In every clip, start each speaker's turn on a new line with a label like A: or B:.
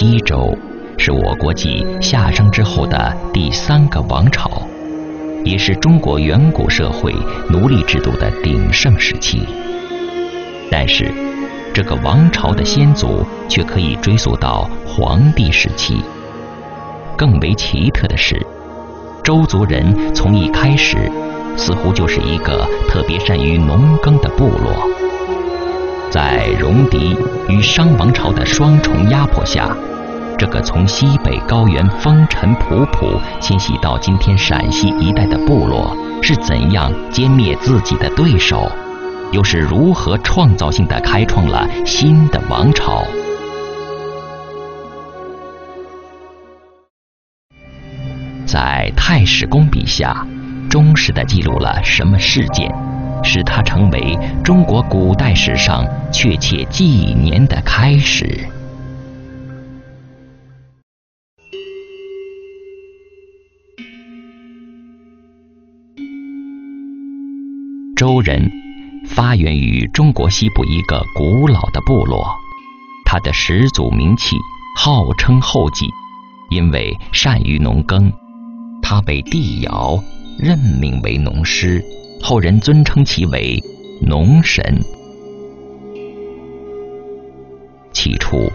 A: 西周是我国继夏商之后的第三个王朝，也是中国远古社会奴隶制度的鼎盛时期。但是，这个王朝的先祖却可以追溯到黄帝时期。更为奇特的是，周族人从一开始似乎就是一个特别善于农耕的部落。在戎狄与商王朝的双重压迫下，这个从西北高原风尘仆仆迁徙到今天陕西一带的部落，是怎样歼灭自己的对手？又是如何创造性的开创了新的王朝？在太史公笔下，忠实的记录了什么事件？使它成为中国古代史上确切纪年的开始。周人发源于中国西部一个古老的部落，他的始祖名气号称后继，因为善于农耕，他被帝尧任命为农师。后人尊称其为农神。起初，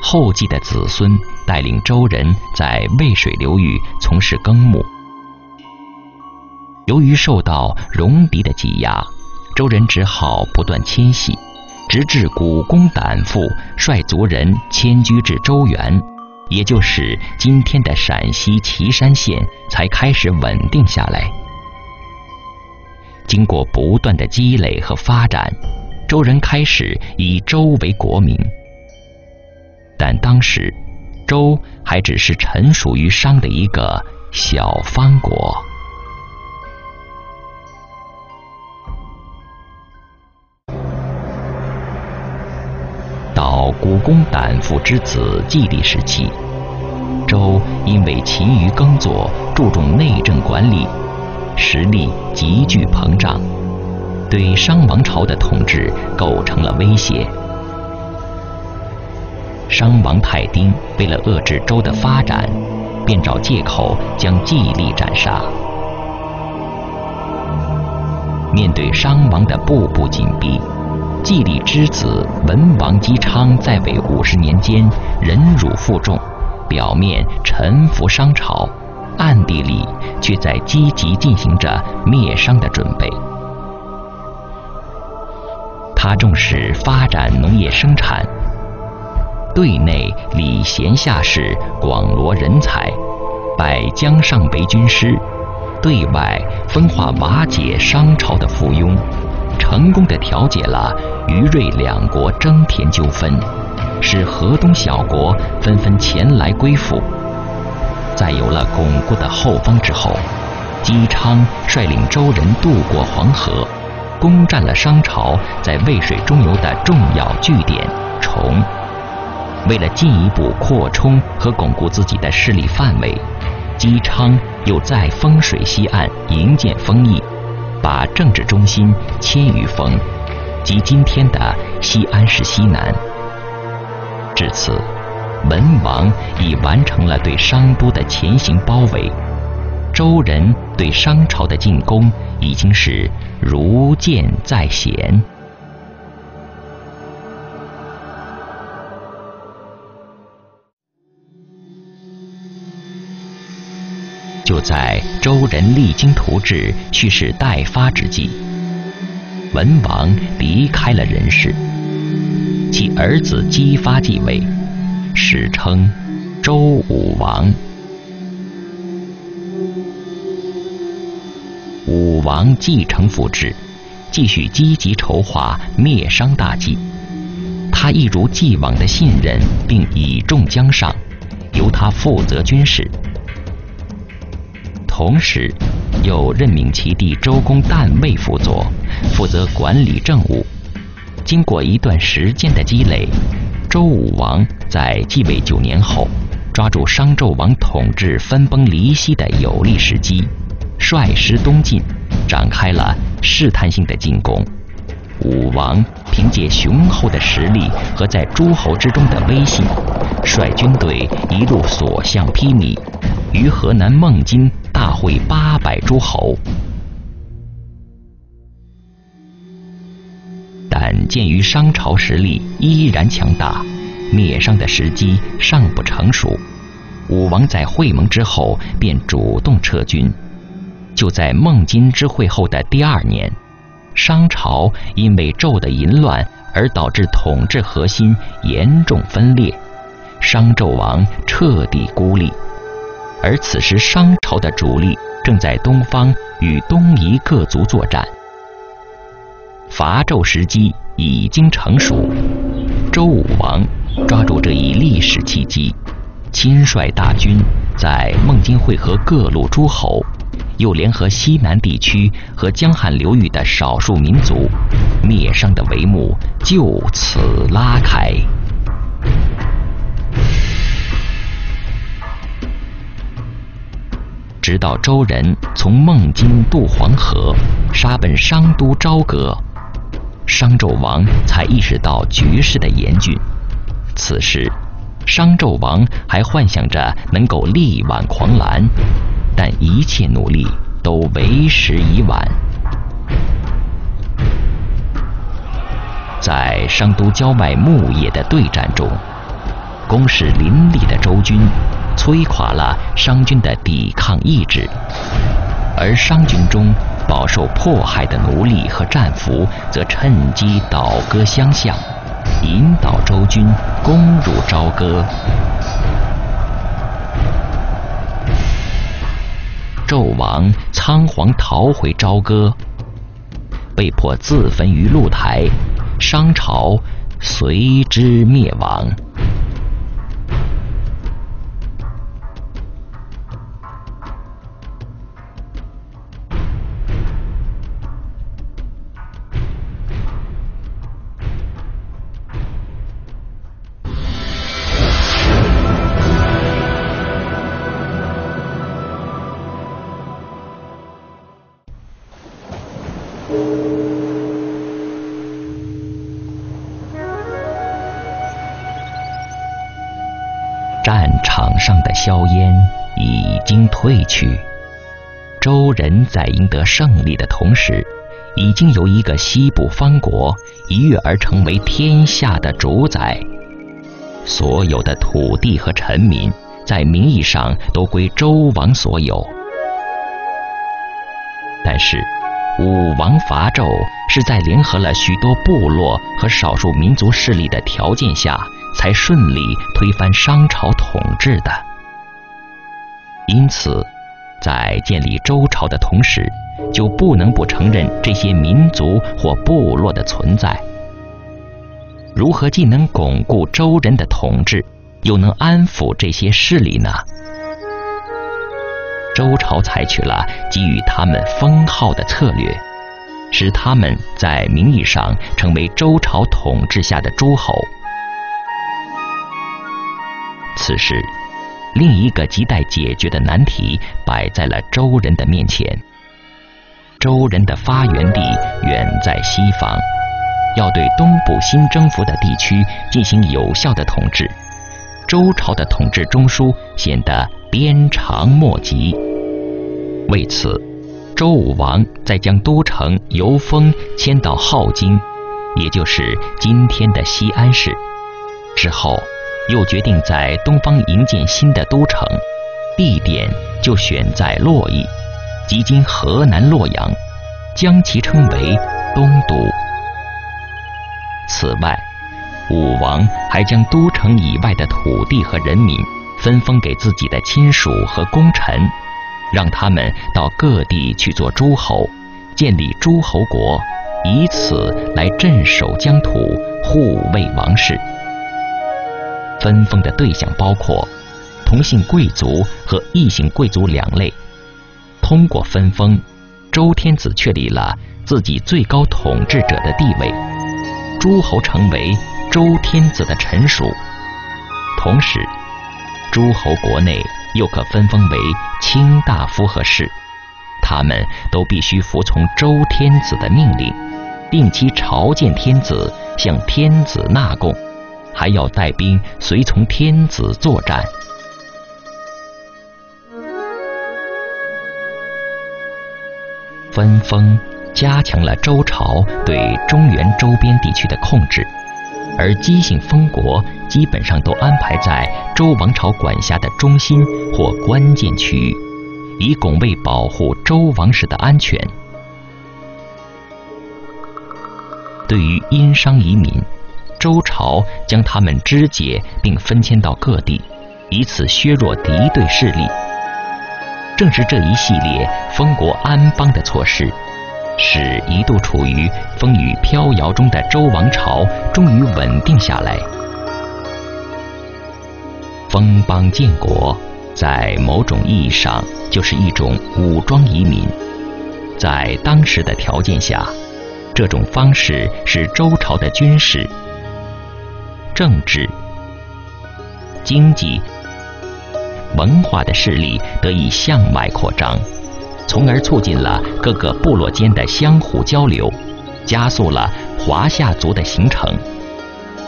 A: 后继的子孙带领周人在渭水流域从事耕牧。由于受到戎狄的挤压，周人只好不断迁徙，直至古公胆父率族人迁居至周原，也就是今天的陕西岐山县，才开始稳定下来。经过不断的积累和发展，周人开始以周为国名。但当时，周还只是臣属于商的一个小方国。到古公胆父之子季历时期，周因为勤于耕作，注重内政管理。实力急剧膨胀，对商王朝的统治构成了威胁。商王太丁为了遏制周的发展，便找借口将季历斩杀。面对商王的步步紧逼，季历之子文王姬昌在位五十年间忍辱负重，表面臣服商朝。暗地里却在积极进行着灭商的准备。他重视发展农业生产，对内礼贤下士，广罗人才，拜江上为军师；对外分化瓦解商朝的附庸，成功的调解了于瑞两国争田纠纷，使河东小国纷纷前来归附。在有了巩固的后方之后，姬昌率领周人渡过黄河，攻占了商朝在渭水中游的重要据点崇。为了进一步扩充和巩固自己的势力范围，姬昌又在丰水西岸营建丰邑，把政治中心迁于丰，即今天的西安市西南。至此。文王已完成了对商都的前行包围，周人对商朝的进攻已经是如箭在弦。就在周人励精图治、蓄势待发之际，文王离开了人世，其儿子姬发继位。史称周武王。武王继承父志，继续积极筹划灭商大计。他一如既往的信任并倚重姜尚，由他负责军事，同时又任命其弟周公旦位辅佐，负责管理政务。经过一段时间的积累。周武王在继位九年后，抓住商纣王统治分崩离析的有利时机，率师东进，展开了试探性的进攻。武王凭借雄厚的实力和在诸侯之中的威信，率军队一路所向披靡，于河南孟津大会八百诸侯。但鉴于商朝实力依然强大，灭商的时机尚不成熟，武王在会盟之后便主动撤军。就在孟津之会后的第二年，商朝因为纣的淫乱而导致统治核心严重分裂，商纣王彻底孤立。而此时商朝的主力正在东方与东夷各族作战，伐纣时机已经成熟。周武王抓住这一历史契机，亲率大军在孟津会合各路诸侯。又联合西南地区和江汉流域的少数民族，灭商的帷幕就此拉开。直到周人从孟津渡黄河，杀奔商都朝歌，商纣王才意识到局势的严峻。此时，商纣王还幻想着能够力挽狂澜。但一切努力都为时已晚。在商都郊外牧野的对战中，攻势凌厉的周军摧垮了商军的抵抗意志，而商军中饱受迫害的奴隶和战俘则趁机倒戈相向，引导周军攻入朝歌。纣王仓皇逃回朝歌，被迫自焚于露台，商朝随之灭亡。上的硝烟已经褪去，周人在赢得胜利的同时，已经由一个西部方国一跃而成为天下的主宰。所有的土地和臣民，在名义上都归周王所有。但是，武王伐纣是在联合了许多部落和少数民族势力的条件下。才顺利推翻商朝统治的。因此，在建立周朝的同时，就不能不承认这些民族或部落的存在。如何既能巩固周人的统治，又能安抚这些势力呢？周朝采取了给予他们封号的策略，使他们在名义上成为周朝统治下的诸侯。此时，另一个亟待解决的难题摆在了周人的面前。周人的发源地远在西方，要对东部新征服的地区进行有效的统治，周朝的统治中枢显得鞭长莫及。为此，周武王在将都城由封迁到镐京，也就是今天的西安市之后。又决定在东方营建新的都城，地点就选在洛邑，即今河南洛阳，将其称为东都。此外，武王还将都城以外的土地和人民分封给自己的亲属和功臣，让他们到各地去做诸侯，建立诸侯国，以此来镇守疆土，护卫王室。分封的对象包括同姓贵族和异姓贵族两类。通过分封，周天子确立了自己最高统治者的地位，诸侯成为周天子的臣属。同时，诸侯国内又可分封为卿大夫和士，他们都必须服从周天子的命令，定期朝见天子，向天子纳贡。还要带兵随从天子作战。分封加强了周朝对中原周边地区的控制，而姬姓封国基本上都安排在周王朝管辖的中心或关键区域，以拱卫保护周王室的安全。对于殷商移民，周朝将他们肢解并分迁到各地，以此削弱敌对势力。正是这一系列封国安邦的措施，使一度处于风雨飘摇中的周王朝终于稳定下来。封邦建国，在某种意义上就是一种武装移民。在当时的条件下，这种方式使周朝的军事、政治、经济。文化的势力得以向外扩张，从而促进了各个部落间的相互交流，加速了华夏族的形成。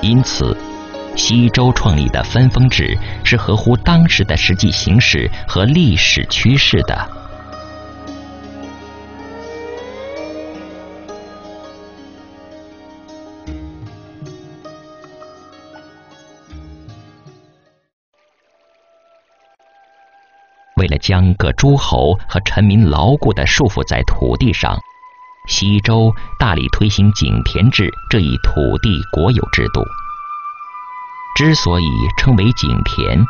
A: 因此，西周创立的分封制是合乎当时的实际形势和历史趋势的。为了将各诸侯和臣民牢固地束缚在土地上，西周大力推行井田制这一土地国有制度。之所以称为井田，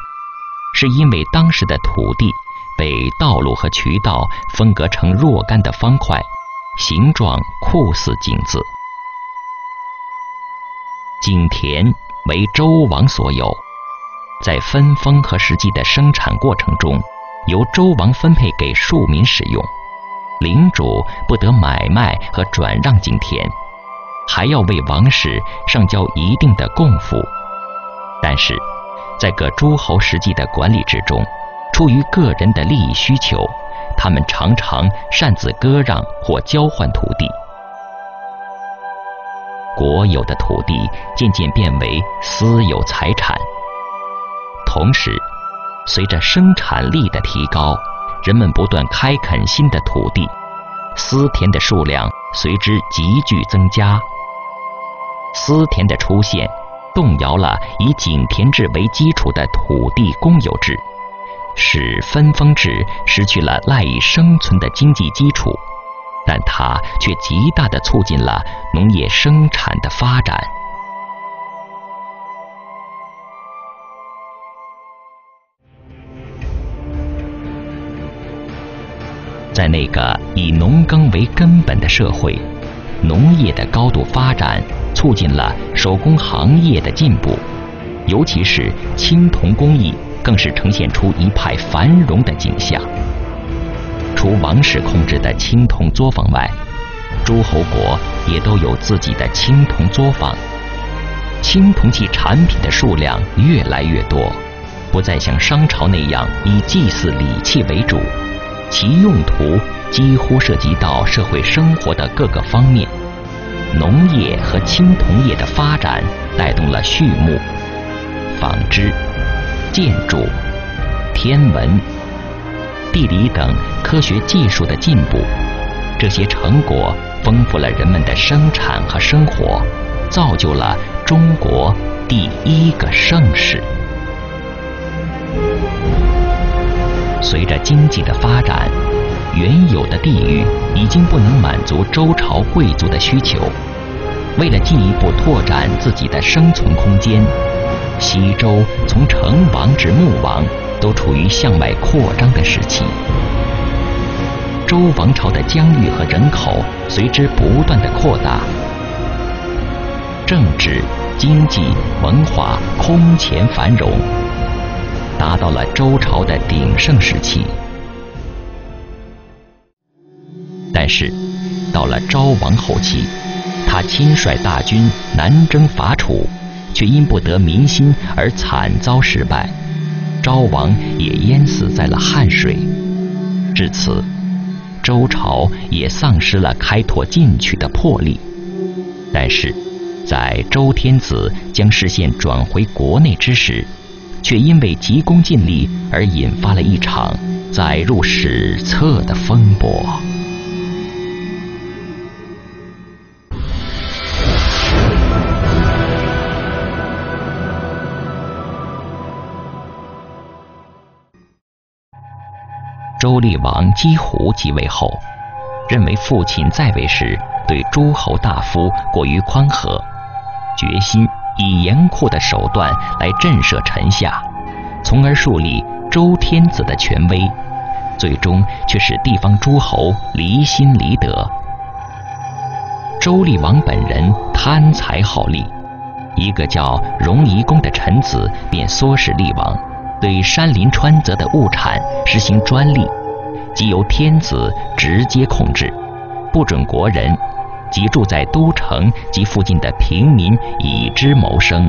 A: 是因为当时的土地被道路和渠道分隔成若干的方块，形状酷似井字。井田为周王所有，在分封和实际的生产过程中。由周王分配给庶民使用，领主不得买卖和转让井田，还要为王室上交一定的贡赋。但是，在各诸侯实际的管理之中，出于个人的利益需求，他们常常擅自割让或交换土地，国有的土地渐渐变为私有财产，同时。随着生产力的提高，人们不断开垦新的土地，私田的数量随之急剧增加。私田的出现，动摇了以井田制为基础的土地公有制，使分封制失去了赖以生存的经济基础，但它却极大地促进了农业生产的发展。在那个以农耕为根本的社会，农业的高度发展促进了手工行业的进步，尤其是青铜工艺，更是呈现出一派繁荣的景象。除王室控制的青铜作坊外，诸侯国也都有自己的青铜作坊，青铜器产品的数量越来越多，不再像商朝那样以祭祀礼器为主。其用途几乎涉及到社会生活的各个方面，农业和青铜业的发展带动了畜牧、纺织、建筑、天文、地理等科学技术的进步。这些成果丰富了人们的生产和生活，造就了中国第一个盛世。随着经济的发展，原有的地域已经不能满足周朝贵族的需求。为了进一步拓展自己的生存空间，西周从成王至穆王都处于向外扩张的时期。周王朝的疆域和人口随之不断的扩大，政治、经济、文化空前繁荣。达到了周朝的鼎盛时期，但是到了昭王后期，他亲率大军南征伐楚，却因不得民心而惨遭失败，昭王也淹死在了汉水。至此，周朝也丧失了开拓进取的魄力。但是，在周天子将视线转回国内之时，却因为急功近利而引发了一场载入史册的风波。周厉王姬胡继位后，认为父亲在位时对诸侯大夫过于宽和，决心以严酷的手段来震慑臣下，从而树立周天子的权威，最终却使地方诸侯离心离德。周厉王本人贪财好利，一个叫荣夷公的臣子便唆使厉王。对山林川泽的物产实行专利，即由天子直接控制，不准国人及住在都城及附近的平民以之谋生。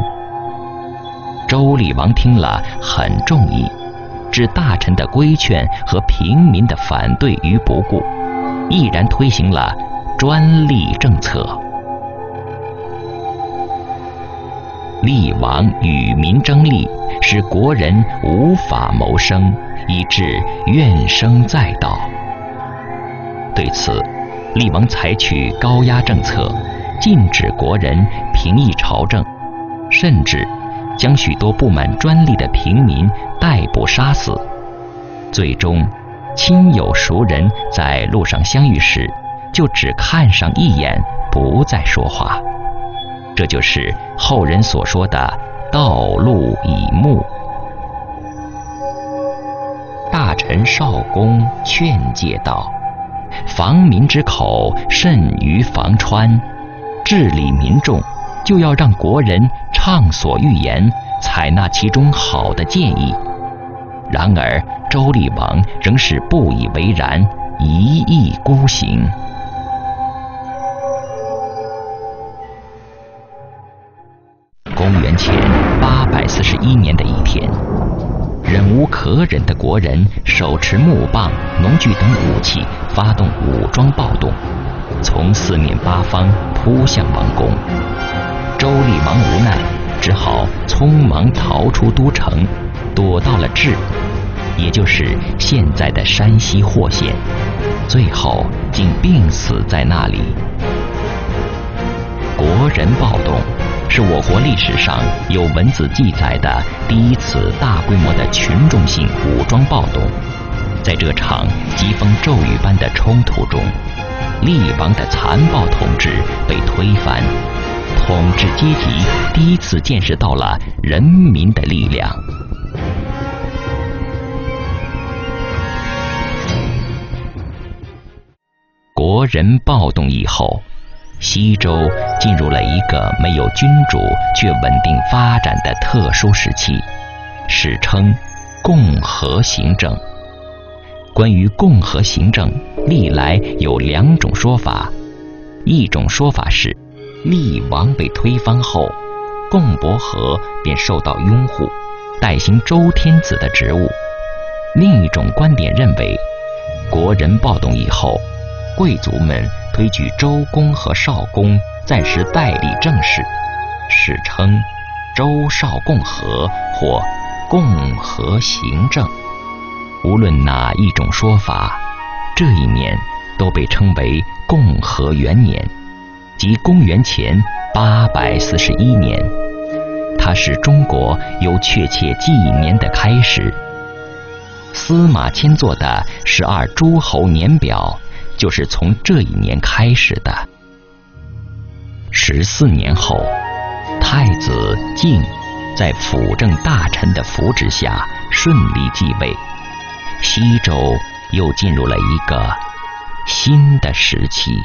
A: 周厉王听了很中意，置大臣的规劝和平民的反对于不顾，毅然推行了专利政策。厉王与民争利。使国人无法谋生，以致怨声载道。对此，厉王采取高压政策，禁止国人平议朝政，甚至将许多不满专利的平民逮捕杀死。最终，亲友熟人在路上相遇时，就只看上一眼，不再说话。这就是后人所说的。道路以目。大臣少公劝诫道：“防民之口，甚于防川。治理民众，就要让国人畅所欲言，采纳其中好的建议。”然而，周厉王仍是不以为然，一意孤行。公元前八百四十一年的，无可忍的国人手持木棒、农具等武器，发动武装暴动，从四面八方扑向王宫。周厉王无奈，只好匆忙逃出都城，躲到了治，也就是现在的山西霍县，最后竟病死在那里。国人暴动。是我国历史上有文字记载的第一次大规模的群众性武装暴动。在这场疾风骤雨般的冲突中，厉王的残暴统治被推翻，统治阶级第一次见识到了人民的力量。国人暴动以后。西周进入了一个没有君主却稳定发展的特殊时期，史称共和行政。关于共和行政，历来有两种说法：一种说法是，厉王被推翻后，共伯和便受到拥护，代行周天子的职务；另一种观点认为，国人暴动以后，贵族们。推举周公和少公暂时代理政事，史称周少共和或共和行政。无论哪一种说法，这一年都被称为共和元年，即公元前八百四十一年。它是中国有确切纪年的开始。司马迁作的《十二诸侯年表》。就是从这一年开始的。十四年后，太子晋在辅政大臣的扶持下顺利继位，西周又进入了一个新的时期。